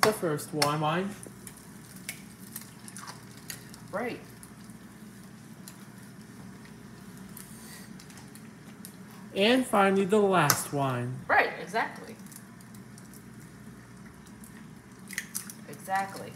the first one. Wine. Right. And finally, the last wine. Right, exactly. Exactly.